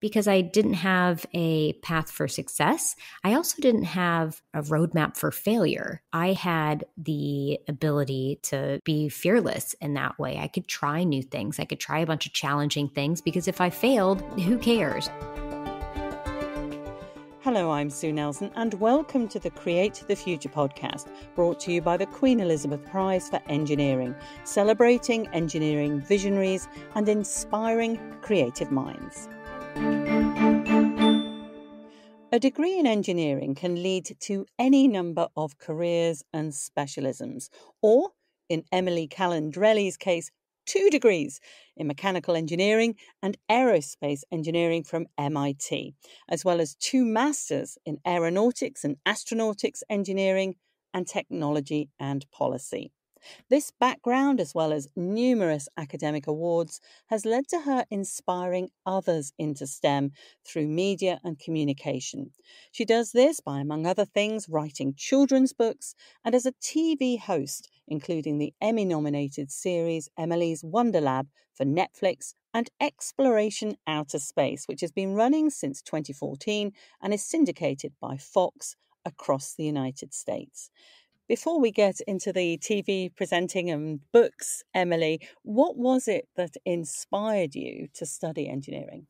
because I didn't have a path for success. I also didn't have a roadmap for failure. I had the ability to be fearless in that way. I could try new things, I could try a bunch of challenging things because if I failed, who cares? Hello, I'm Sue Nelson, and welcome to the Create the Future podcast, brought to you by the Queen Elizabeth Prize for Engineering, celebrating engineering visionaries and inspiring creative minds. A degree in engineering can lead to any number of careers and specialisms, or, in Emily Calandrelli's case, two degrees in mechanical engineering and aerospace engineering from MIT, as well as two masters in aeronautics and astronautics engineering and technology and policy. This background, as well as numerous academic awards, has led to her inspiring others into STEM through media and communication. She does this by, among other things, writing children's books and as a TV host, including the Emmy nominated series Emily's Wonder Lab for Netflix and Xploration Outer Space, which has been running since 2014 and is syndicated by Fox across the United States. Before we get into the TV presenting and books, Emily, what was it that inspired you to study engineering?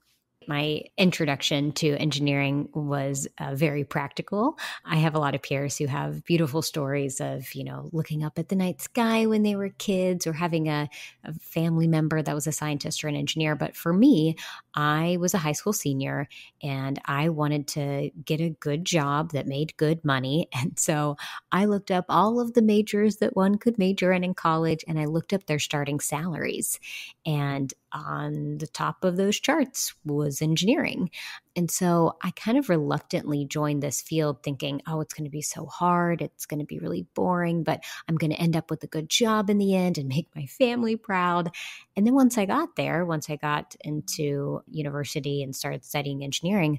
My introduction to engineering was uh, very practical. I have a lot of peers who have beautiful stories of, you know, looking up at the night sky when they were kids or having a, a family member that was a scientist or an engineer. But for me, I was a high school senior and I wanted to get a good job that made good money. And so I looked up all of the majors that one could major in in college and I looked up their starting salaries. And on the top of those charts was engineering. And so I kind of reluctantly joined this field thinking, oh, it's going to be so hard. It's going to be really boring, but I'm going to end up with a good job in the end and make my family proud. And then once I got there, once I got into university and started studying engineering,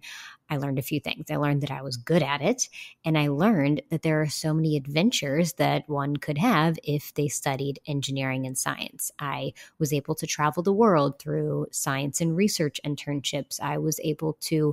I learned a few things. I learned that I was good at it, and I learned that there are so many adventures that one could have if they studied engineering and science. I was able to travel the world through science and research internships. I was able to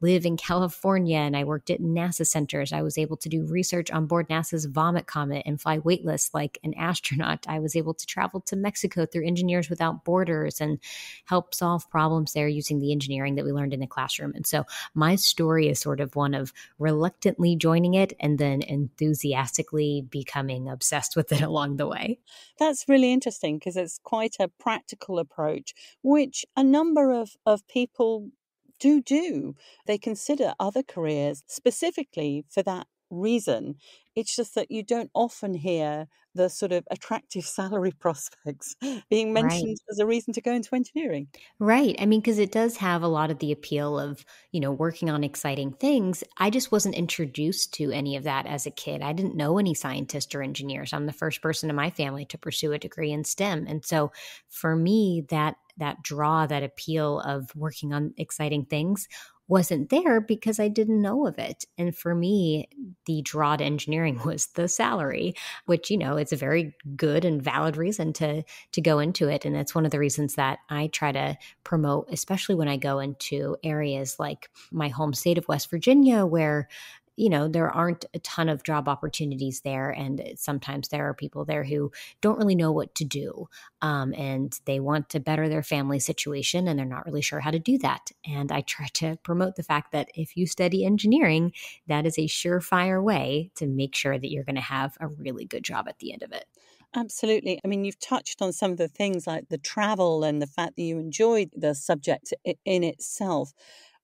live in California and I worked at NASA centers. I was able to do research on board NASA's Vomit Comet and fly weightless like an astronaut. I was able to travel to Mexico through Engineers Without Borders and help solve problems there using the engineering that we learned in the classroom. And so my story is sort of one of reluctantly joining it and then enthusiastically becoming obsessed with it along the way. That's really interesting because it's quite a practical approach, which a number of, of people do do. They consider other careers specifically for that reason. It's just that you don't often hear the sort of attractive salary prospects being mentioned right. as a reason to go into engineering. Right. I mean, because it does have a lot of the appeal of, you know, working on exciting things. I just wasn't introduced to any of that as a kid. I didn't know any scientists or engineers. I'm the first person in my family to pursue a degree in STEM. And so for me, that that draw, that appeal of working on exciting things wasn't there because I didn't know of it. And for me, the draw to engineering was the salary, which, you know, it's a very good and valid reason to to go into it. And that's one of the reasons that I try to promote, especially when I go into areas like my home state of West Virginia, where you know there aren't a ton of job opportunities there and sometimes there are people there who don't really know what to do um, and they want to better their family situation and they're not really sure how to do that and i try to promote the fact that if you study engineering that is a surefire way to make sure that you're going to have a really good job at the end of it Absolutely. I mean, you've touched on some of the things like the travel and the fact that you enjoyed the subject in itself.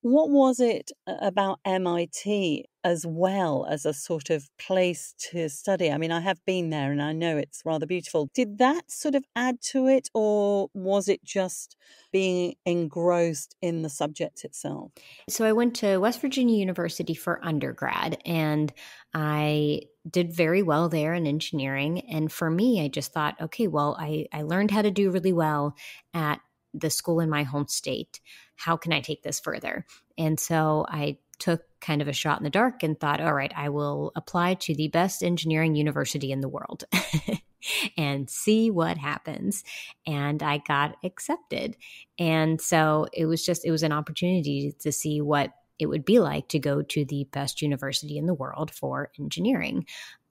What was it about MIT as well as a sort of place to study? I mean, I have been there and I know it's rather beautiful. Did that sort of add to it, or was it just being engrossed in the subject itself? So I went to West Virginia University for undergrad and I did very well there in engineering. And for me, I just thought, okay, well, I, I learned how to do really well at the school in my home state. How can I take this further? And so I took kind of a shot in the dark and thought, all right, I will apply to the best engineering university in the world. and see what happens. And I got accepted. And so it was just, it was an opportunity to see what it would be like to go to the best university in the world for engineering.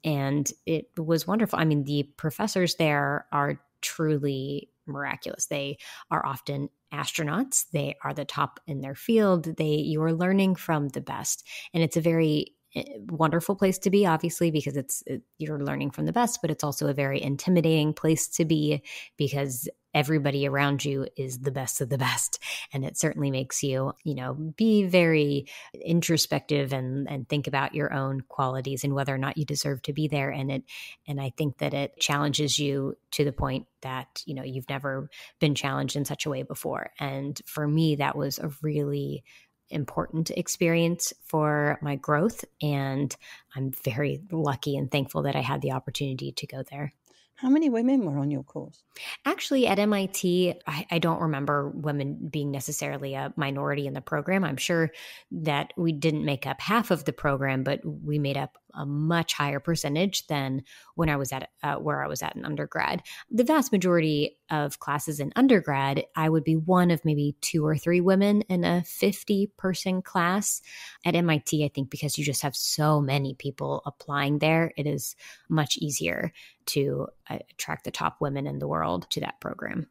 And it was wonderful. I mean, the professors there are truly miraculous. They are often astronauts. They are the top in their field. They you are learning from the best. And it's a very Eh, wonderful place to be obviously because it's it, you're learning from the best but it's also a very intimidating place to be because everybody around you is the best of the best. And it certainly makes you you know be very introspective and and think about your own qualities and whether or not you deserve to be there. And it and i think that it challenges you to the point that you know you've never been challenged in such a way before. And for me that was a really important experience for my growth. And I'm very lucky and thankful that I had the opportunity to go there. How many women were on your course? Actually, at MIT, I, I, don't remember women being necessarily a minority in the program. I'm sure that we didn't make up half of the program, but we made up a much higher percentage than when I was at uh, where I was at in undergrad. The vast majority of classes in undergrad, I would be one of maybe two or three women in a 50 person class. At MIT, I think because you just have so many people applying there, it is much easier to uh, attract the top women in the world to that program.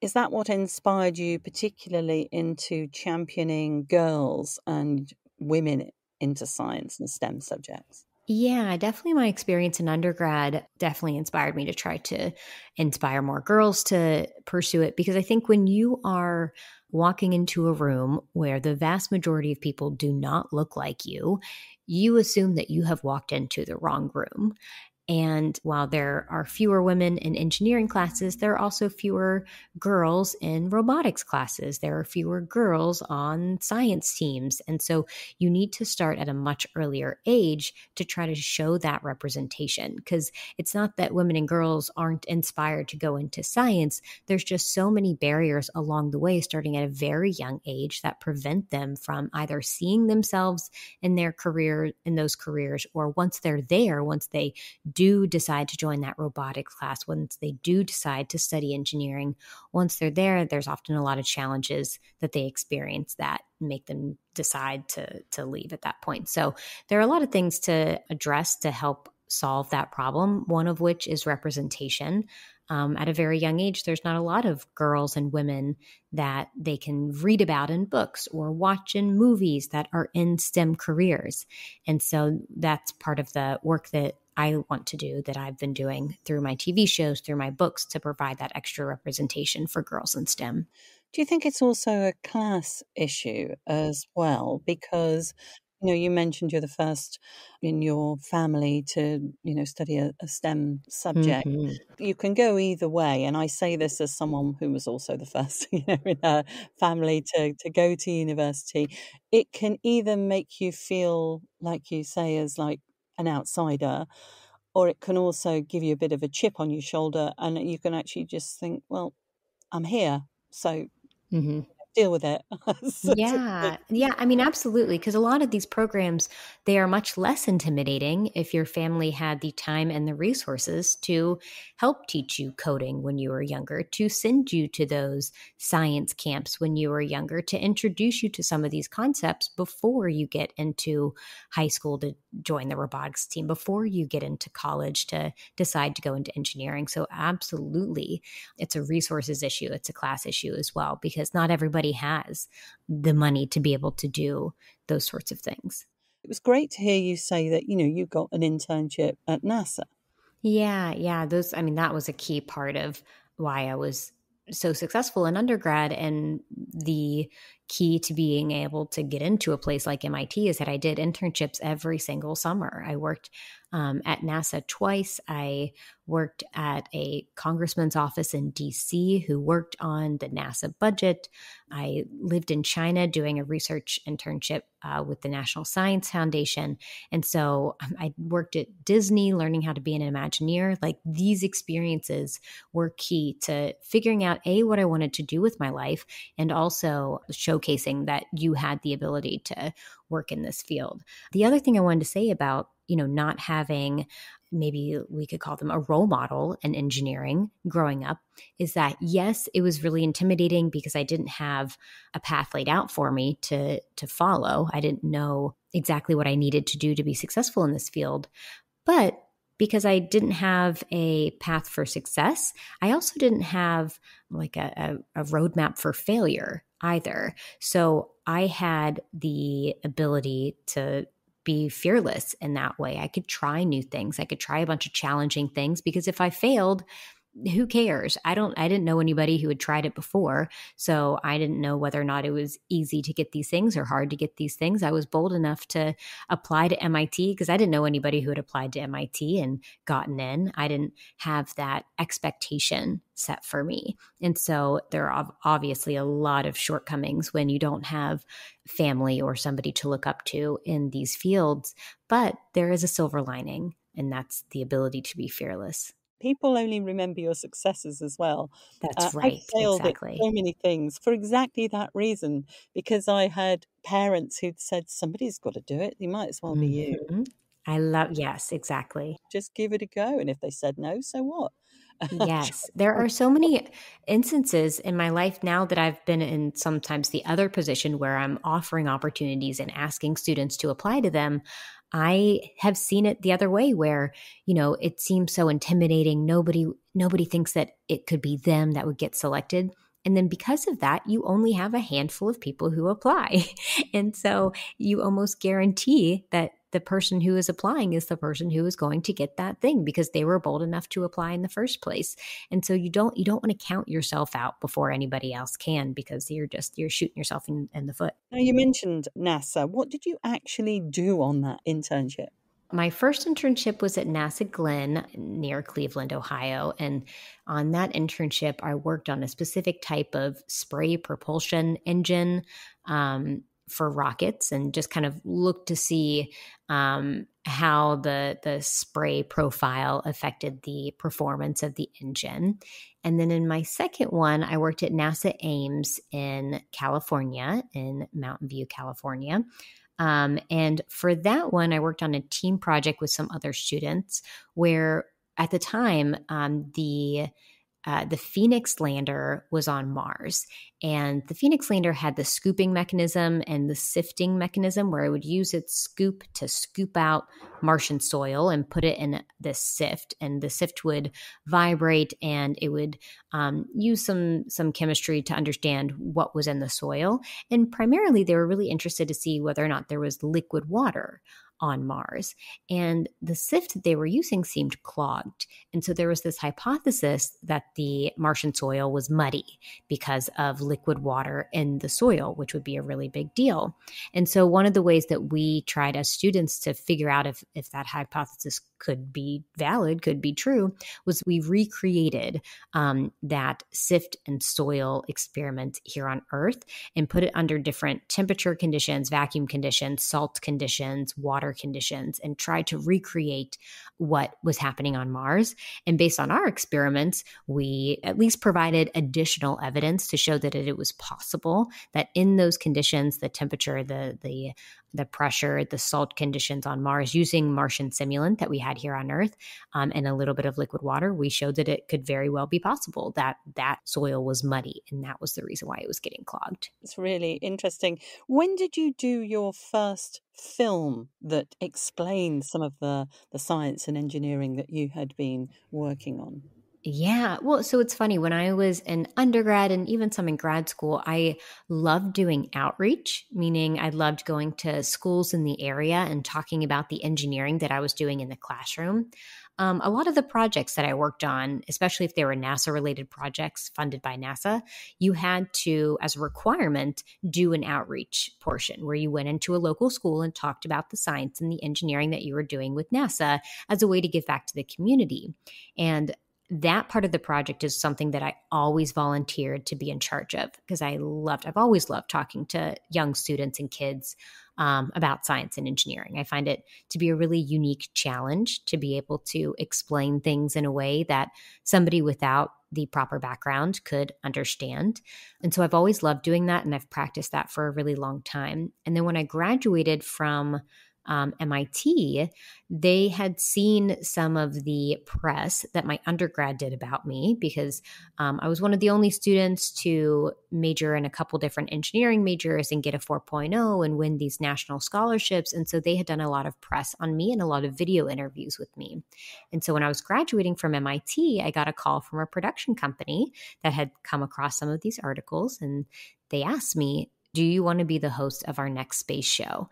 Is that what inspired you particularly into championing girls and women into science and STEM subjects? Yeah, definitely my experience in undergrad definitely inspired me to try to inspire more girls to pursue it because I think when you are walking into a room where the vast majority of people do not look like you, you assume that you have walked into the wrong room. And while there are fewer women in engineering classes, there are also fewer girls in robotics classes. There are fewer girls on science teams. And so you need to start at a much earlier age to try to show that representation. Because it's not that women and girls aren't inspired to go into science, there's just so many barriers along the way, starting at a very young age, that prevent them from either seeing themselves in their career, in those careers, or once they're there, once they do decide to join that robotics class, once they do decide to study engineering, once they're there, there's often a lot of challenges that they experience that make them decide to to leave at that point. So there are a lot of things to address to help solve that problem. One of which is representation. Um, at a very young age, there's not a lot of girls and women that they can read about in books or watch in movies that are in STEM careers. And so that's part of the work that I want to do that I've been doing through my TV shows, through my books to provide that extra representation for girls in STEM. Do you think it's also a class issue as well? Because you know, you mentioned you're the first in your family to, you know, study a, a STEM subject. Mm-hmm. You can go either way. And I say this as someone who was also the first, you know, in her family to, to go to university. It can either make you feel, like you say, as like an outsider, or it can also give you a bit of a chip on your shoulder and you can actually just think, well, I'm here. So mm-hmm deal with it. yeah. Yeah. I mean, absolutely. Because a lot of these programs, they are much less intimidating if your family had the time and the resources to help teach you coding when you were younger, to send you to those science camps when you were younger, to introduce you to some of these concepts before you get into high school to join the robotics team, before you get into college to decide to go into engineering. So, absolutely, it's a resources issue, it's a class issue as well, because not everybody everybody has the money to be able to do those sorts of things. It was great to hear you say that, you know, you got an internship at NASA. Yeah, yeah. Those, I mean, that was a key part of why I was so successful in undergrad. And the key to being able to get into a place like MIT is that I did internships every single summer. I worked um, at NASA twice. I worked at a congressman's office in DC who worked on the NASA budget. I lived in China doing a research internship uh, with the National Science Foundation. And so um, I worked at Disney learning how to be an Imagineer. Like these experiences were key to figuring out A, what I wanted to do with my life, and also showcasing that you had the ability to work in this field. The other thing I wanted to say about you know not having maybe we could call them a role model in engineering growing up is that yes it was really intimidating because i didn't have a path laid out for me to to follow i didn't know exactly what i needed to do to be successful in this field but because I didn't have a path for success, I also didn't have like a, a, a, roadmap for failure either. So I had the ability to be fearless in that way. I could try new things. I could try a bunch of challenging things because if I failed, who cares? I don't I didn't know anybody who had tried it before. So I didn't know whether or not it was easy to get these things or hard to get these things. I was bold enough to apply to MIT because I didn't know anybody who had applied to MIT and gotten in. I didn't have that expectation set for me. And so there are obviously a lot of shortcomings when you don't have family or somebody to look up to in these fields, but there is a silver lining and that's the ability to be fearless people only remember your successes as well. That's uh, right. I failed exactly. at so many things for exactly that reason, because I had parents who'd said, somebody's got to do it. You might as well be mm-hmm. you. I love, yes, exactly. Just give it a go. And if they said no, so what? yes, there are so many instances in my life now that I've been in sometimes the other position where I'm offering opportunities and asking students to apply to them. I have seen it the other way where, you know, it seems so intimidating. Nobody nobody thinks that it could be them that would get selected. And then because of that, you only have a handful of people who apply. and so you almost guarantee that the person who is applying is the person who is going to get that thing because they were bold enough to apply in the first place. And so you don't you don't want to count yourself out before anybody else can because you're just you're shooting yourself in, in the foot. Now you mentioned NASA. What did you actually do on that internship? My first internship was at NASA Glenn near Cleveland, Ohio. And on that internship, I worked on a specific type of spray propulsion engine. Um, for rockets and just kind of look to see um, how the the spray profile affected the performance of the engine. And then in my second one, I worked at NASA Ames in California, in Mountain View, California. Um, and for that one, I worked on a team project with some other students where at the time, um, the uh, the Phoenix lander was on Mars. And the Phoenix lander had the scooping mechanism and the sifting mechanism where it would use its scoop to scoop out Martian soil and put it in this sift. And the sift would vibrate and it would um, use some, some chemistry to understand what was in the soil. And primarily, they were really interested to see whether or not there was liquid water on Mars. And the sift that they were using seemed clogged. And so there was this hypothesis that the Martian soil was muddy because of liquid water in the soil, which would be a really big deal. And so one of the ways that we tried as students to figure out if, if that hypothesis could be valid, could be true, was we recreated um, that sift and soil experiment here on Earth and put it under different temperature conditions, vacuum conditions, salt conditions, water conditions, and tried to recreate what was happening on Mars. And based on our experiments, we at least provided additional evidence to show that it, was possible that in those conditions, the temperature, the the the pressure, the salt conditions on Mars using Martian simulant that we had here on Earth, um, and a little bit of liquid water, we showed that it could very well be possible that that soil was muddy, and that was the reason why it was getting clogged. It's really interesting. When did you do your first film that explained some of the the science and engineering that you had been working on? Yeah. Well, so it's funny. When I was an undergrad and even some in grad school, I loved doing outreach, meaning I loved going to schools in the area and talking about the engineering that I was doing in the classroom. Um, a lot of the projects that I worked on, especially if they were NASA related projects funded by NASA, you had to, as a requirement, do an outreach portion where you went into a local school and talked about the science and the engineering that you were doing with NASA as a way to give back to the community. And that part of the project is something that I always volunteered to be in charge of because I loved, I've always loved talking to young students and kids um, about science and engineering. I find it to be a really unique challenge to be able to explain things in a way that somebody without the proper background could understand. And so I've always loved doing that and I've practiced that for a really long time. And then when I graduated from um, MIT, they had seen some of the press that my undergrad did about me because um, I was one of the only students to major in a couple different engineering majors and get a 4.0 and win these national scholarships. And so they had done a lot of press on me and a lot of video interviews with me. And so when I was graduating from MIT, I got a call from a production company that had come across some of these articles and they asked me, Do you want to be the host of our next space show?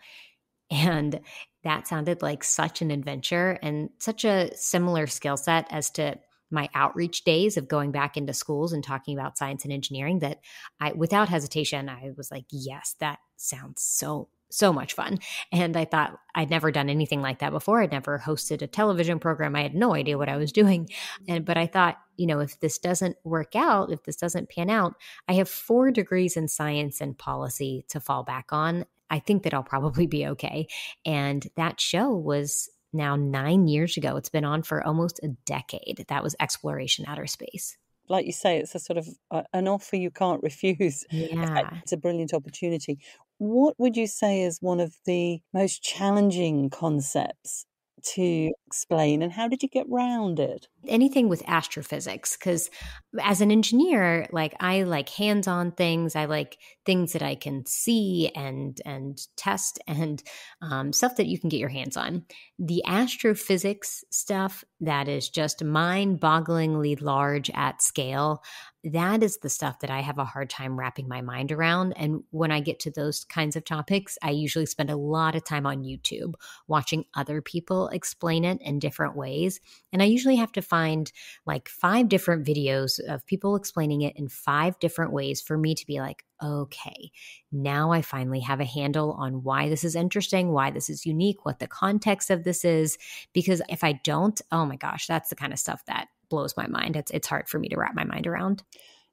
And that sounded like such an adventure and such a similar skill set as to my outreach days of going back into schools and talking about science and engineering that I without hesitation I was like yes that sounds so so much fun. And I thought I'd never done anything like that before. I'd never hosted a television program. I had no idea what I was doing. And but I thought you know if this doesn't work out if this doesn't pan out I have 4 degrees in science and policy to fall back on I think that I'll probably be okay. And that show was now nine years ago. It's been on for almost a decade. That was Xploration Outer Space. Like you say, it's a sort of uh, an offer you can't refuse. Yeah. It's a brilliant opportunity. What would you say is one of the most challenging concepts to explain and how did you get round it anything with astrophysics because as an engineer like i like hands-on things i like things that i can see and and test and um, stuff that you can get your hands on the astrophysics stuff that is just mind-bogglingly large at scale that is the stuff that I have a hard time wrapping my mind around. And when I get to those kinds of topics, I usually spend a lot of time on YouTube watching other people explain it in different ways. And I usually have to find like five different videos of people explaining it in five different ways for me to be like, okay, now I finally have a handle on why this is interesting, why this is unique, what the context of this is. Because if I don't, oh my gosh, that's the kind of stuff that blows my mind. It's it's hard for me to wrap my mind around.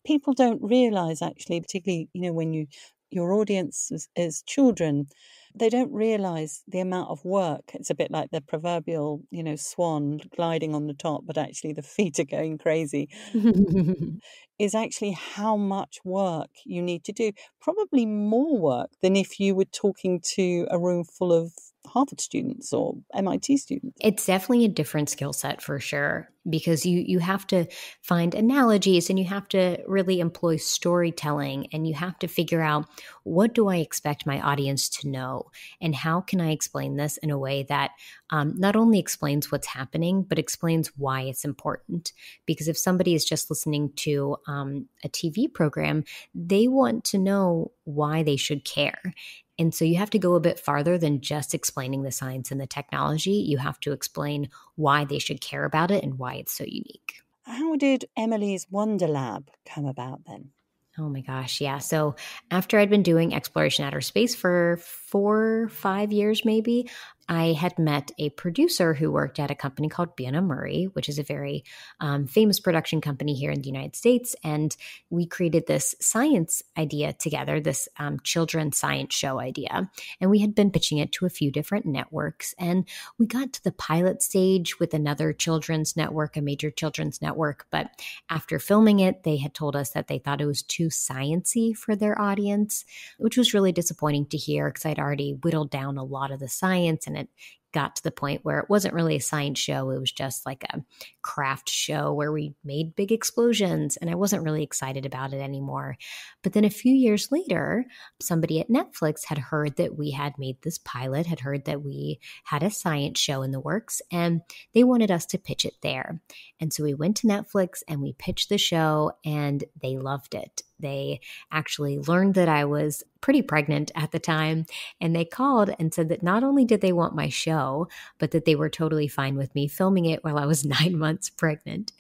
People don't realize actually, particularly you know when you your audience is, is children, they don't realize the amount of work. It's a bit like the proverbial, you know, swan gliding on the top, but actually the feet are going crazy. is actually how much work you need to do. Probably more work than if you were talking to a room full of Harvard students or MIT students. It's definitely a different skill set for sure because you you have to find analogies and you have to really employ storytelling and you have to figure out what do I expect my audience to know? And how can I explain this in a way that um, not only explains what's happening but explains why it's important? Because if somebody is just listening to um, a TV program they want to know why they should care and so you have to go a bit farther than just explaining the science and the technology. You have to explain why they should care about it and why it's so unique. How did Emily's Wonder Lab come about then? Oh my gosh, yeah. So after I'd been doing exploration outer space for four, five years maybe, I had met a producer who worked at a company called Bunim/Murray, which is a very um, famous production company here in the United States. And we created this science idea together, this um, children's science show idea. And we had been pitching it to a few different networks. And we got to the pilot stage with another children's network, a major children's network. But after filming it, they had told us that they thought it was too sciency for their audience, which was really disappointing to hear because I'd already whittled down a lot of the science and it got to the point where it wasn't really a science show. It was just like a craft show where we made big explosions. And I wasn't really excited about it anymore. But then a few years later, somebody at Netflix had heard that we had made this pilot, had heard that we had a science show in the works, and they wanted us to pitch it there. And so we went to Netflix and we pitched the show, and they loved it. They actually learned that I was pretty pregnant at the time. And they called and said that not only did they want my show, but that they were totally fine with me filming it while I was nine months pregnant.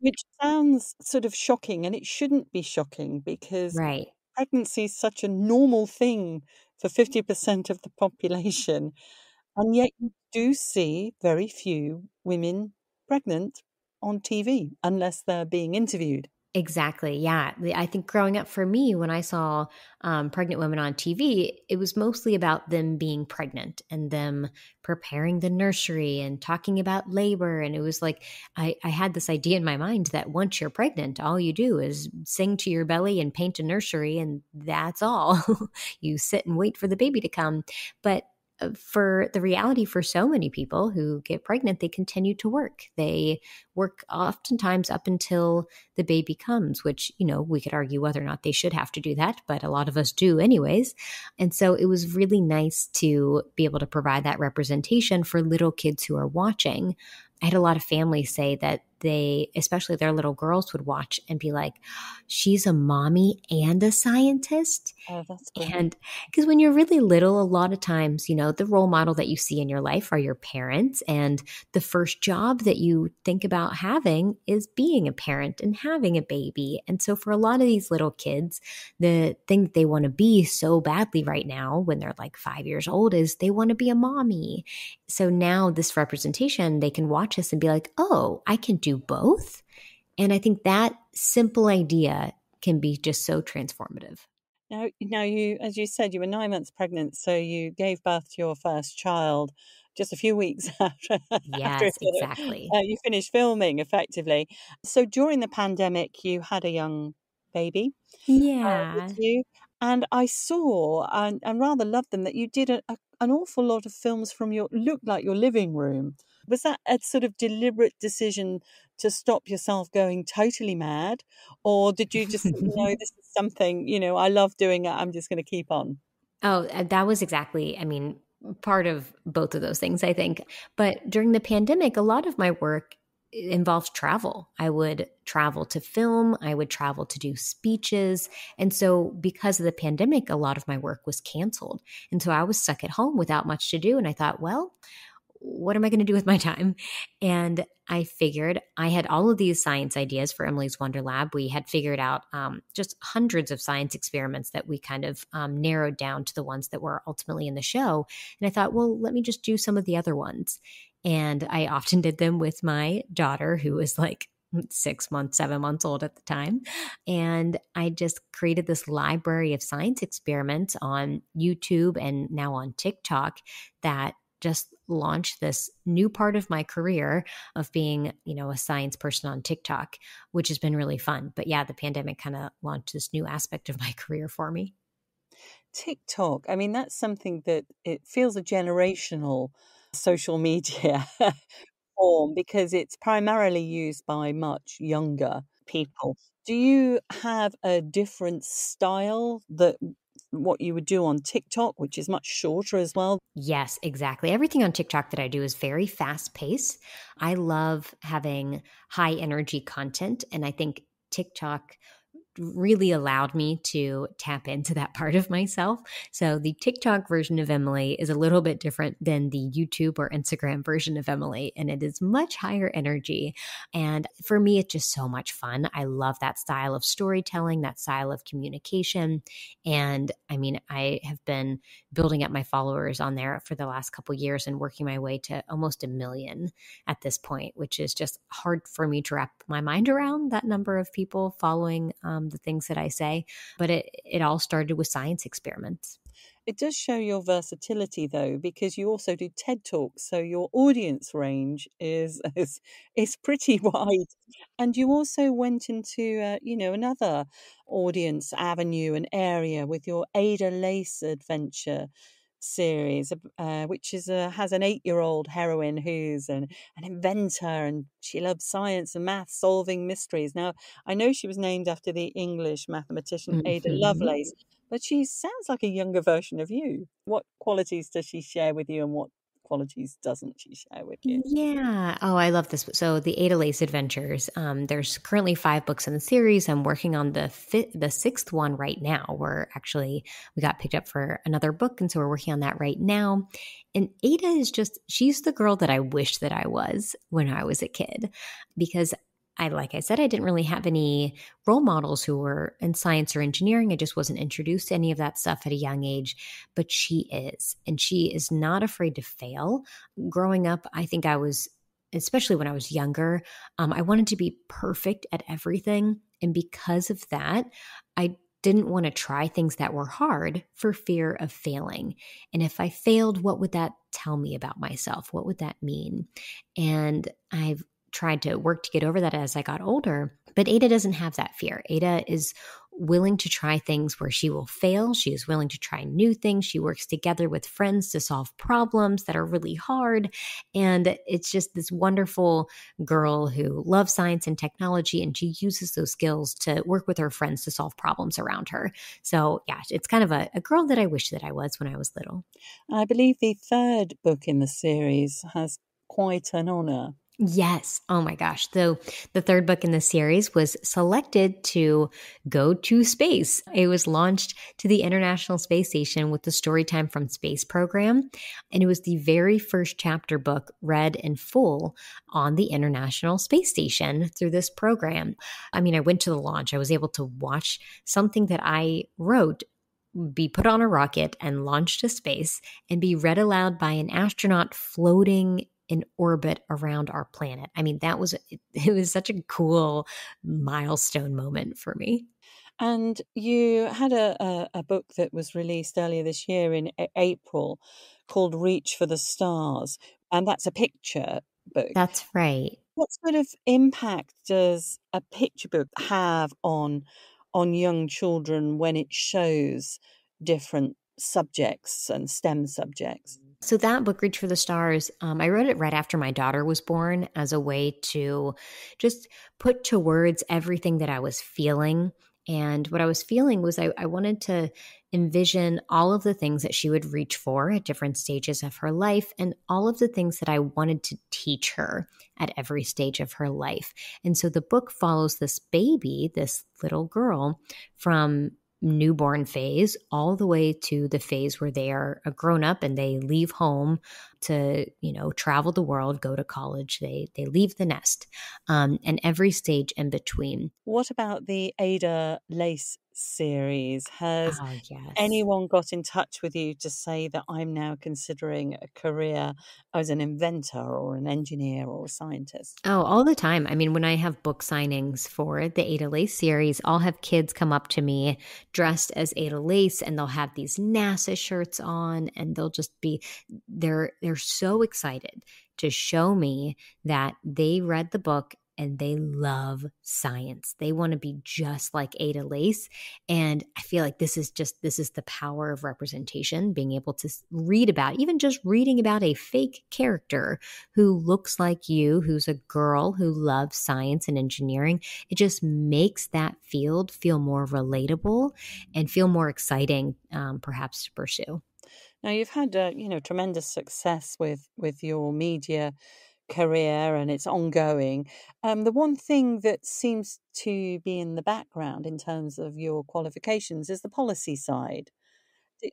Which sounds sort of shocking, and it shouldn't be shocking because right. pregnancy is such a normal thing for 50% of the population. And yet you do see very few women pregnant on TV unless they're being interviewed. Exactly. Yeah. I think growing up for me, when I saw um, pregnant women on TV, it was mostly about them being pregnant and them preparing the nursery and talking about labor. And it was like, I, I had this idea in my mind that once you're pregnant, all you do is sing to your belly and paint a nursery, and that's all. you sit and wait for the baby to come. But Uh, for the reality for so many people who get pregnant, they continue to work. They work oftentimes up until the baby comes, which, you know, we could argue whether or not they should have to do that, but a lot of us do anyways. And so it was really nice to be able to provide that representation for little kids who are watching. I had a lot of families say that they, especially their little girls, would watch and be like, she's a mommy and a scientist. Oh. And because when you're really little, a lot of times, you know, the role model that you see in your life are your parents. And the first job that you think about having is being a parent and having a baby. And so for a lot of these little kids, the thing that they want to be so badly right now when they're like five years old is they want to be a mommy. So now this representation, they can watch us and be like, oh, I can do do both. And I think that simple idea can be just so transformative. Now, now you, as you said, you were nine months pregnant, so you gave birth to your first child just a few weeks after. Yes, after exactly. Uh, you finished filming, effectively. So during the pandemic, you had a young baby. Yeah. Uh, you, and I saw and, and rather loved them that you did a, a, an awful lot of films from your looked like your living room. Was that a sort of deliberate decision to stop yourself going totally mad? Or did you just know this is something, you know, I love doing it, I'm just going to keep on? Oh, uh, that was exactly, I mean, part of both of those things, I think. But during the pandemic, a lot of my work involves travel. I would travel to film, I would travel to do speeches. And so, because of the pandemic, a lot of my work was canceled. And so, I was stuck at home without much to do. And I thought, well, what am I going to do with my time? And I figured I had all of these science ideas for Emily's Wonder Lab. We had figured out um, just hundreds of science experiments that we kind of um, narrowed down to the ones that were ultimately in the show. And I thought, well, let me just do some of the other ones. And I often did them with my daughter, who was like six months, seven months old at the time. And I just created this library of science experiments on YouTube and now on TikTok that just launched this new part of my career of being, you know, a science person on TikTok, which has been really fun. But yeah, the pandemic kind of launched this new aspect of my career for me. TikTok, I mean, that's something that it feels a generational social media form because it's primarily used by much younger people. Do you have a different style that what you would do on TikTok, which is much shorter as well. Yes, exactly. Everything on TikTok that I do is very fast paced. I love having high energy content. And I think TikTok really allowed me to tap into that part of myself. So the TikTok version of Emily is a little bit different than the YouTube or Instagram version of Emily, and it is much higher energy. And for me, it's just so much fun. I love that style of storytelling, that style of communication. And I mean, I have been building up my followers on there for the last couple years and working my way to almost a million at this point, which is just hard for me to wrap my mind around that number of people following um, the things that I say. But it, it all started with science experiments. It does show your versatility though, because you also do TED Talks, so your audience range is is, is pretty wide. And you also went into uh, you know another audience avenue and area with your Ada Lace adventure series, uh, which is a, has an eight-year-old heroine who's an, an inventor and she loves science and math, solving mysteries. Now, I know she was named after the English mathematician mm-hmm. Ada Lovelace, but she sounds like a younger version of you. What qualities does she share with you, and what qualities doesn't she share with you? Yeah. Oh, I love this. So the Ada Lace Adventures. Um, there's currently five books in the series. I'm working on the fifth, the sixth one right now. We're actually we got picked up for another book, and so we're working on that right now. And Ada is just she's the girl that I wish that I was when I was a kid, because I, like I said, I didn't really have any role models who were in science or engineering. I just wasn't introduced to any of that stuff at a young age, but she is. And she is not afraid to fail. Growing up, I think I was, especially when I was younger, um, I wanted to be perfect at everything. And because of that, I didn't want to try things that were hard for fear of failing. And if I failed, what would that tell me about myself? What would that mean? And I've tried to work to get over that as I got older. But Ada doesn't have that fear. Ada is willing to try things where she will fail. She is willing to try new things. She works together with friends to solve problems that are really hard. And it's just this wonderful girl who loves science and technology, and she uses those skills to work with her friends to solve problems around her. So, yeah, it's kind of a, a girl that I wish that I was when I was little. I believe the third book in the series has quite an honor. Yes. Oh my gosh. So the third book in the series was selected to go to space. It was launched to the International Space Station with the Storytime from Space program. And it was the very first chapter book read in full on the International Space Station through this program. I mean, I went to the launch, I was able to watch something that I wrote be put on a rocket and launched to space and be read aloud by an astronaut floating in orbit around our planet. I mean, that was it was such a cool milestone moment for me. And you had a, a, a book that was released earlier this year in April called Reach for the Stars, and that's a picture book. That's right. What sort of impact does a picture book have on on young children when it shows different subjects and STEM subjects? So that book, Reach for the Stars, um, I wrote it right after my daughter was born as a way to just put to words everything that I was feeling. And what I was feeling was I, I wanted to envision all of the things that she would reach for at different stages of her life and all of the things that I wanted to teach her at every stage of her life. And so the book follows this baby, this little girl, from newborn phase all the way to the phase where they are a grown up and they leave home to you know travel the world go to college they they leave the nest um, and every stage in between. What about the ada lace series. Has oh, yes. anyone got in touch with you to say that I'm now considering a career as an inventor or an engineer or a scientist? Oh, all the time. I mean, when I have book signings for the Ada Lace series, I'll have kids come up to me dressed as Ada Lace and they'll have these NASA shirts on and they'll just be they're they're so excited to show me that they read the book and they love science. They want to be just like Ada Lace. And I feel like this is just, this is the power of representation, being able to read about, even just reading about a fake character who looks like you, who's a girl who loves science and engineering. It just makes that field feel more relatable and feel more exciting, um, perhaps to pursue. Now you've had, uh, you know, tremendous success with with your media career and it's ongoing. Um, the one thing that seems to be in the background in terms of your qualifications is the policy side.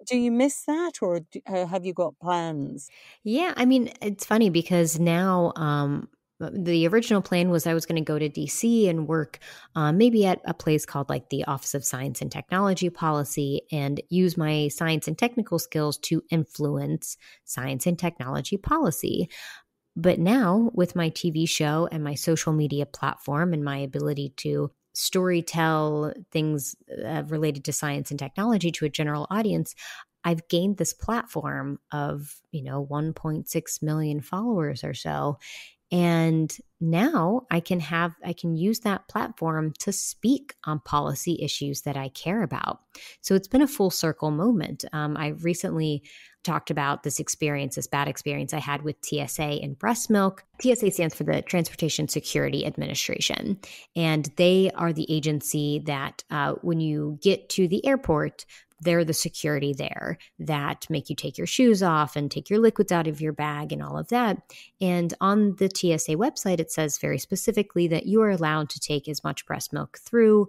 Do you miss that or uh, have you got plans? Yeah, I mean, it's funny because now um, the original plan was I was going to go to DC and work uh, maybe at a place called like the Office of Science and Technology Policy and use my science and technical skills to influence science and technology policy. But now, with my TV show and my social media platform and my ability to story tell things uh, related to science and technology to a general audience, I've gained this platform of, you know, 1.6 million followers or so. And now I can have, I can use that platform to speak on policy issues that I care about. So it's been a full circle moment. Um, I recently talked about this experience, this bad experience I had with TSA in breast milk. TSA stands for the Transportation Security Administration, and they are the agency that, uh, when you get to the airport, they're the security there that make you take your shoes off and take your liquids out of your bag and all of that. And on the TSA website, it says very specifically that you are allowed to take as much breast milk through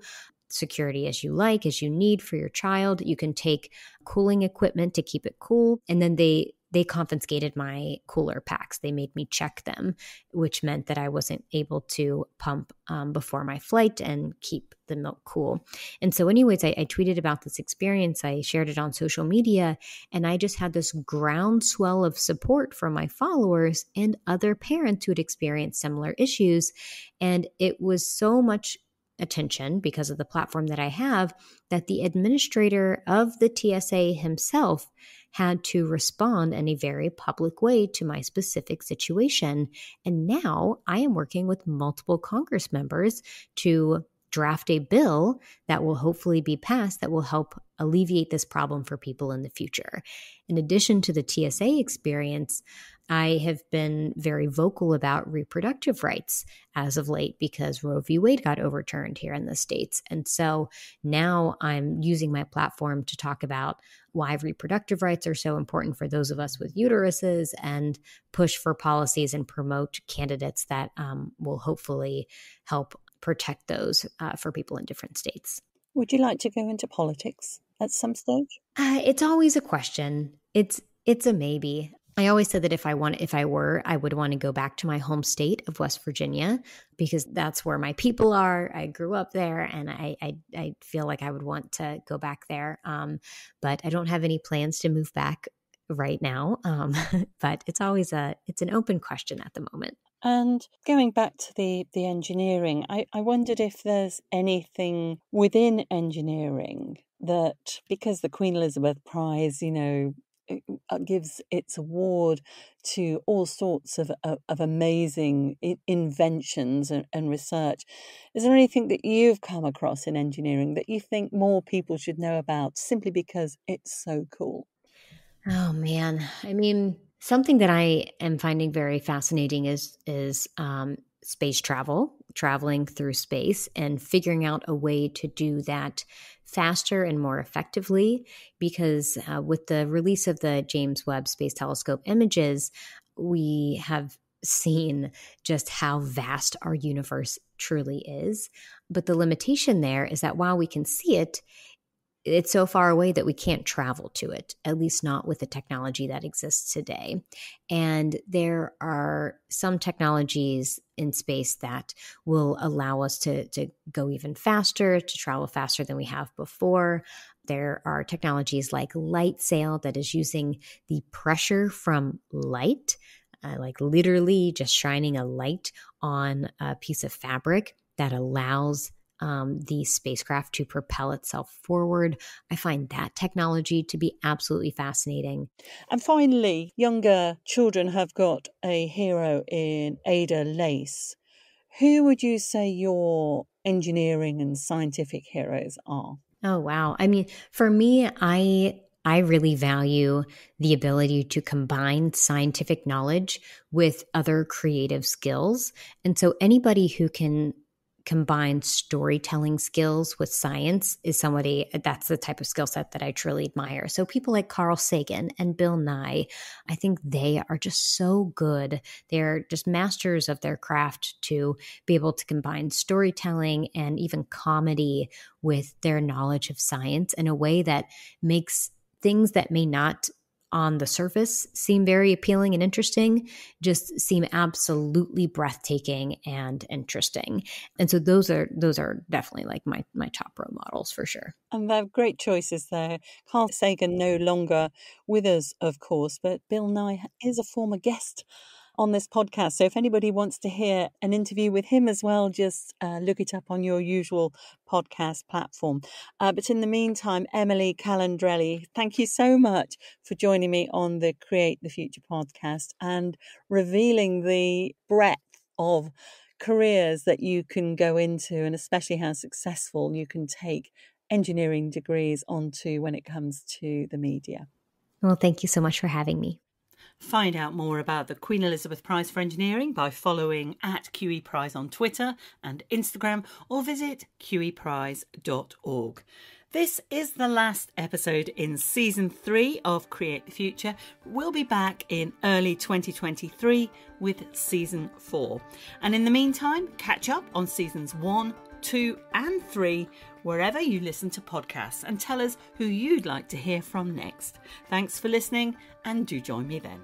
security as you like, as you need for your child. You can take cooling equipment to keep it cool. And then they they confiscated my cooler packs. They made me check them, which meant that I wasn't able to pump um, before my flight and keep the milk cool. And so, anyways, I, I, tweeted about this experience. I shared it on social media, and I just had this groundswell of support from my followers and other parents who had experienced similar issues. And it was so much attention because of the platform that I have that the administrator of the TSA himself had to respond in a very public way to my specific situation. And now I am working with multiple Congress members to draft a bill that will hopefully be passed that will help alleviate this problem for people in the future. In addition to the TSA experience, I have been very vocal about reproductive rights as of late because Roe v. Wade got overturned here in the States. And so now I'm using my platform to talk about why reproductive rights are so important for those of us with uteruses and push for policies and promote candidates that um, will hopefully help protect those uh, for people in different states. Would you like to go into politics at some stage? Uh, it's always a question. It's it's a maybe. I always said that if I want, if I were, I would want to go back to my home state of West Virginia because that's where my people are. I grew up there, and I I, I feel like I would want to go back there. Um, but I don't have any plans to move back right now. Um, but it's always a it's an open question at the moment. And going back to the, the engineering, I, I wondered if there's anything within engineering that, because the Queen Elizabeth Prize, you know, gives its award to all sorts of, of, of amazing inventions and, and, research. Is there anything that you've come across in engineering that you think more people should know about simply because it's so cool? Oh man, I mean, something that I am finding very fascinating is is um, space travel, traveling through space, and figuring out a way to do that faster and more effectively because uh, with the release of the James Webb Space Telescope images, we have seen just how vast our universe truly is. But the limitation there is that while we can see it, it's so far away that we can't travel to it, at least not with the technology that exists today. And there are some technologies in space that will allow us to, to go even faster, to travel faster than we have before. There are technologies like light sail that is using the pressure from light, uh, like literally just shining a light on a piece of fabric that allows um, the spacecraft to propel itself forward. I find that technology to be absolutely fascinating. And finally, younger children have got a hero in Ada Lace. Who would you say your engineering and scientific heroes are? Oh wow. I mean, for me, I I really value the ability to combine scientific knowledge with other creative skills. And so anybody who can combine storytelling skills with science is somebody that's the type of skill set that I truly admire. So people like Carl Sagan and Bill Nye, I think they are just so good. They're just masters of their craft to be able to combine storytelling and even comedy with their knowledge of science in a way that makes things that may not on the surface seem very appealing and interesting just seem absolutely breathtaking and interesting. And so those are those are definitely like my my top role models for sure. And they're great choices there. Carl sagan no longer with us of course but bill nye is a former guest on this podcast. So if anybody wants to hear an interview with him as well, just uh, look it up on your usual podcast platform. Uh, but in the meantime, Emily Calandrelli, thank you so much for joining me on the Create the Future podcast and revealing the breadth of careers that you can go into and especially how successful you can take engineering degrees onto when it comes to the media. Well, thank you so much for having me. Find out more about the Queen Elizabeth Prize for Engineering by following at QE Prize on Twitter and Instagram or visit qeprize.org. This is the last episode in season three of Create the Future. We'll be back in early 2023 with season four. And in the meantime, catch up on seasons one, two, and three wherever you listen to podcasts and tell us who you'd like to hear from next. Thanks for listening and do join me then.